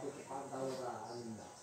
아프지 반다오가 아닙니다.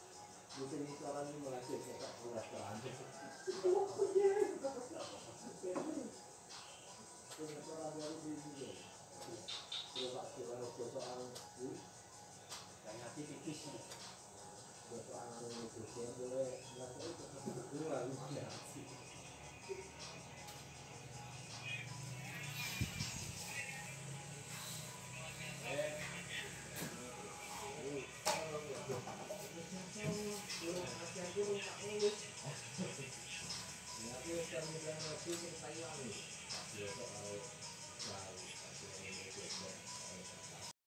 hasil yang saya lalui. Ya, soal